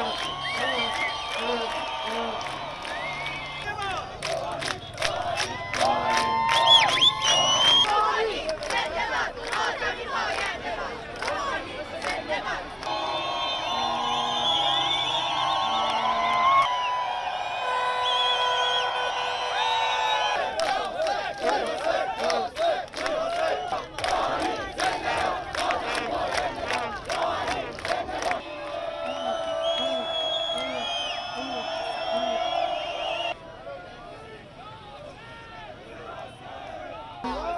ยัง Oh.